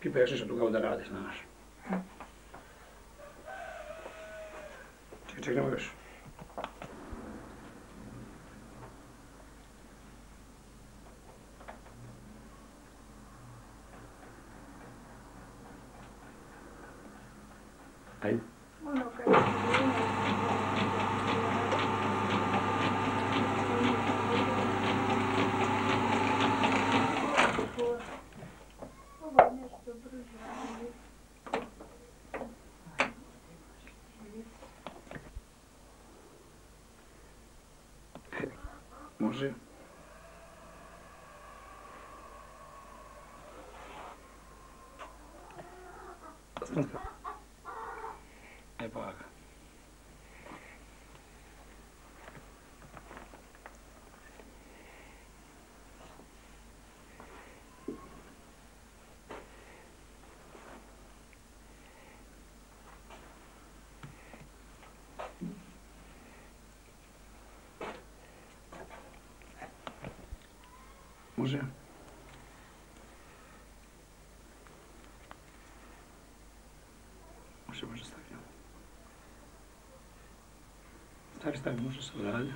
Ti pa još nešto drugo da radiš, znaš. Čekaj, Manger. Može. Može, može stavljamo. Stavi, stavi, može se odraditi.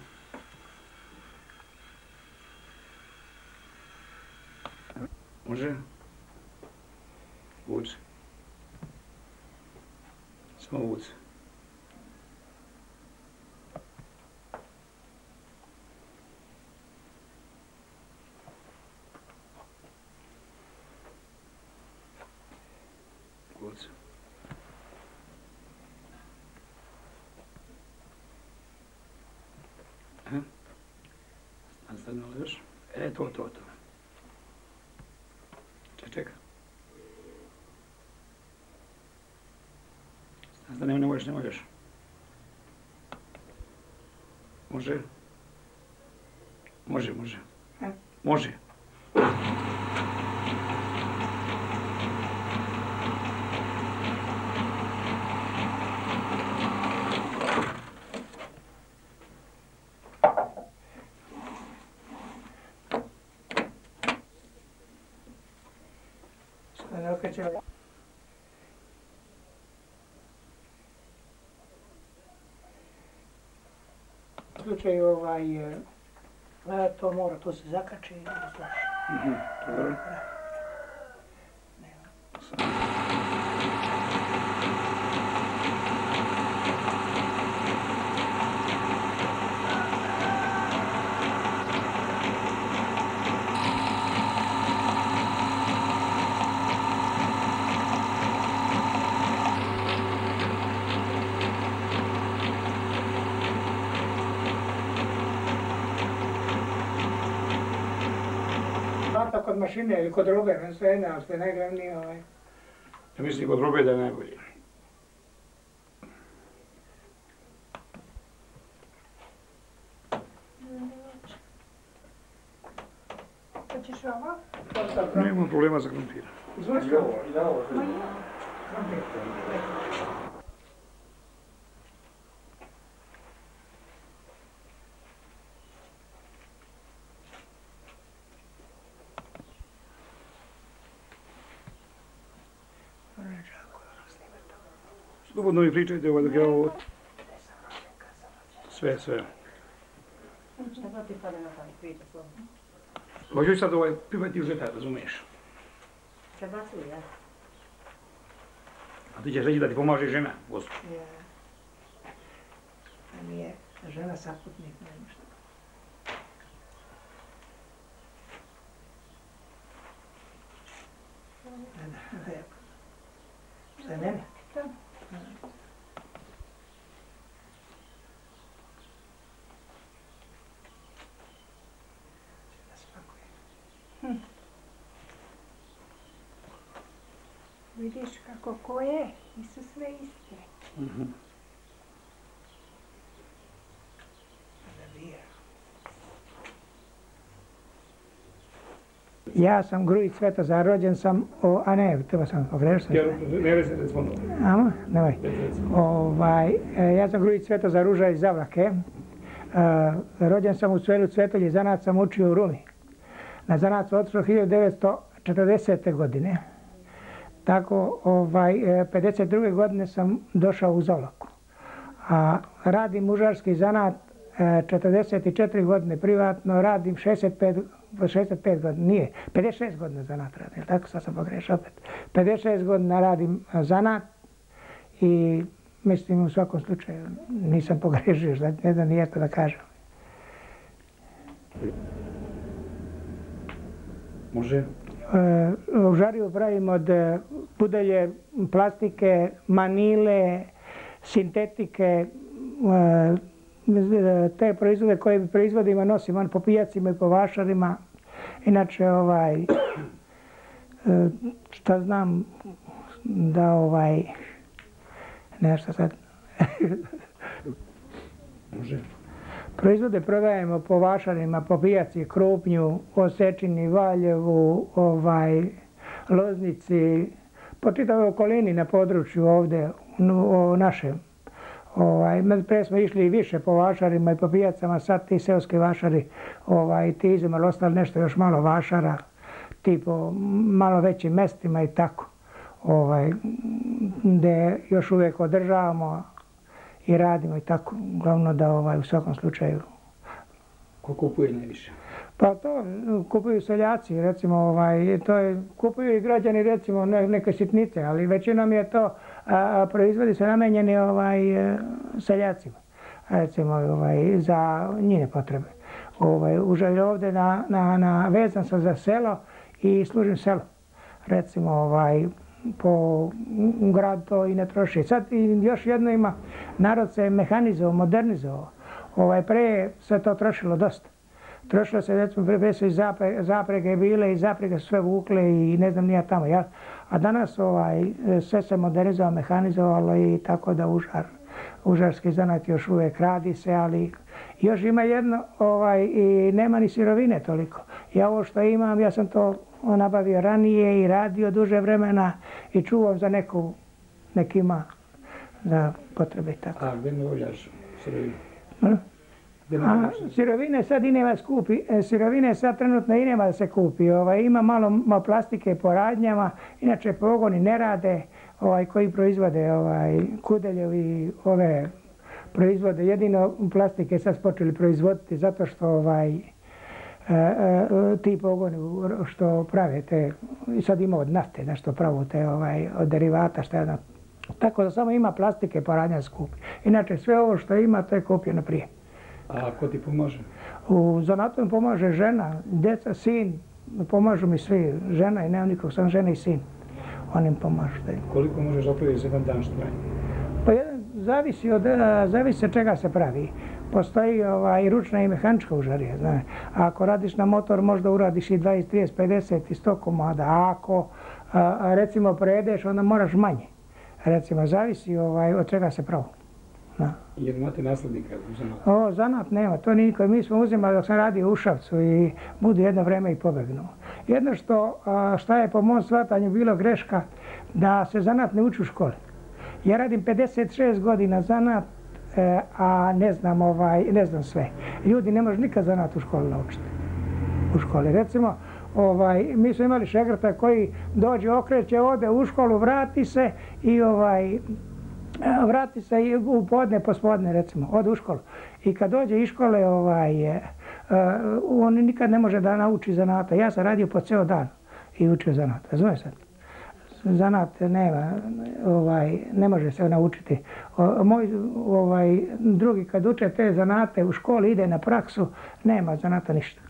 Može. Vuci. Samo Malo još. E, to, to, to. Ček, ček. Stan, stan, nemoj, nemoj još, nemoj još. Može? Može, može. Može. Ne okreće. U slučaju ovaj, e, to mora, to se zakači i sluša. Mhm, dobro. Vrata kod mašine ili kod robe, ne sve jedno, ali što je najglavnije ovaj. Ja mislim kod robe da je najbolje. Hoćeš ovo? Nema problema za krompir. Izvolite ovo. Ma ja. Slobodno mi pričajte ovaj dok ja ovo... Sve, sve. Hoću sad ovaj pivati u žeta, razumiješ? Prebacuj, ja. A ti ćeš reći da ti pomaže žena, gospod. Ja. A nije žena saputnik, nema šta. Ne, ne, ne. Za mene? Da. Da. Vidiš kako ko je, nisu sve iste. Mhm. -hmm. Ja sam Grujić Svetozar, rođen sam, o, a ne, treba sam, ogreš sam. Ja, ne to. Amo, nemoj. Ovaj, e, ja sam Grujić Svetozar Ruža iz Zavlake. E, rođen sam u selu Cvetolji, zanat sam učio u Rumi. Na zanat sam otišao 1940. godine. Tako, ovaj, e, 52. godine sam došao u Zoloku. A radim mužarski zanat e, 44 godine privatno, radim 65, 65 godina, nije, 56 godina zanat radim, tako sad sam pogrešao opet. 56 godina radim e, zanat i mislim u svakom slučaju nisam pogrešio, ne znam nije to da kažem. Može? E, u žariju pravim od e, pudelje, plastike, manile, sintetike, e, te proizvode koje proizvodimo nosim on po pijacima i po vašarima. Inače, ovaj, šta znam da ovaj, nešto sad. Može. Proizvode prodajemo po vašarima, po pijaci, Krupnju, Osečini, Valjevu, ovaj, Loznici, po čitavoj okolini na području ovde, u našem. Ovaj, pre smo išli više po vašarima i po pijacama, sad ti seoski vašari, ovaj, ti izumali ostali nešto još malo vašara, tipo malo većim mestima i tako. Ovaj, gde još uvijek održavamo, i radimo i tako, glavno da ovaj, u svakom slučaju. Ko kupuje najviše? Pa to kupuju seljaci, recimo, ovaj, to je, kupuju i građani, recimo, ne, neke sitnice, ali većinom je to, a, proizvodi su namenjeni ovaj, e, seljacima, recimo, ovaj, za njine potrebe. Ovaj, užaj ovde na, na, na, vezan sam za selo i služim selo. Recimo, ovaj, po grad to i ne troši. Sad i još jedno ima, narod se mehanizovao, modernizovao. Ovaj, pre sve to trošilo dosta. Trošilo se, recimo, pre su i zapre, zaprege bile i zaprege su sve vukle i ne znam nija tamo. Ja. A danas ovaj, sve se modernizovalo, mehanizovalo i tako da užar, užarski zanat još uvijek radi se, ali još ima jedno ovaj, i nema ni sirovine toliko. Ja ovo što imam, ja sam to nabavio ranije i radio duže vremena i čuvam za neku, nekima za potrebe tako. A gdje ne voljaš sirovine? A, sirovine sad i nema skupi, e, sirovine sad trenutno i nema da se kupi. Ovaj, ima malo, malo plastike po radnjama, inače pogoni ne rade ovaj, koji proizvode ovaj, kudeljevi ove proizvode. Jedino plastike sad počeli proizvoditi zato što ovaj, E, e, ti pogoni što prave te, sad ima od nafte nešto pravo te ovaj, od derivata što je Tako da samo ima plastike pa radnja skupi. Inače sve ovo što ima to je kupljeno prije. A ko ti pomaže? U zanatu mi pomaže žena, djeca, sin, pomažu mi svi, žena i nema nikog, sam žena i sin. Oni mi pomažu. Koliko možeš opraviti za jedan dan što traje? Pa jedan, zavisi od, zavisi od čega se pravi postoji ovaj, ručna i mehanička užarija. Zna. A ako radiš na motor, možda uradiš i 20, 30, 50 i 100 komada. A ako a, recimo prejedeš, onda moraš manje. Recimo, zavisi ovaj, od čega se pravo. Na. Jer imate naslednika u zanat? O, zanat nema, to niko. Mi smo uzimali dok sam radio u Šavcu i budu jedno vreme i pobegnu. Jedno što, a, šta je po mom shvatanju bilo greška, da se zanat ne uči u školi. Ja radim 56 godina zanat, e, a ne znam, ovaj, ne znam sve. Ljudi ne može nikad zanat u školi naučiti. U školi. Recimo, ovaj, mi smo imali šegrta koji dođe, okreće, ode u školu, vrati se i ovaj, vrati se i u podne, pospodne, recimo, od u školu. I kad dođe iz škole, ovaj, uh, on nikad ne može da nauči zanata. Ja sam radio po ceo dan i učio zanata. Razumije sad? zanat nema, ovaj, ne može se naučiti. O, moj ovaj, drugi kad uče te zanate u školi ide na praksu, nema zanata ništa.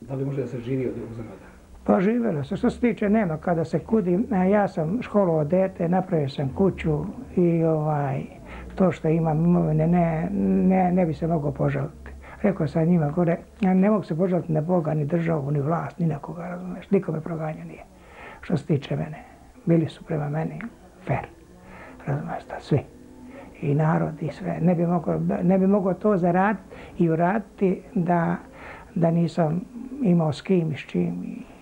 Da li može da se živi od drugog zanata? Pa živjelo se. Što se tiče nema kada se kudim, e, ja sam školovao dete, napravio sam kuću i ovaj, to što imam imovine ne, ne, ne bi se mogao požaliti. Rekao sam njima gore, ne mogu se požaliti na Boga, ni državu, ni vlast, ni na koga, razumeš. Niko me proganja nije, što se tiče mene bili su prema meni fair. razumeš, da svi. I narod i sve. Ne bi mogao, ne bi mogao to zaraditi i uraditi da, da nisam imao s kim i s čim. I,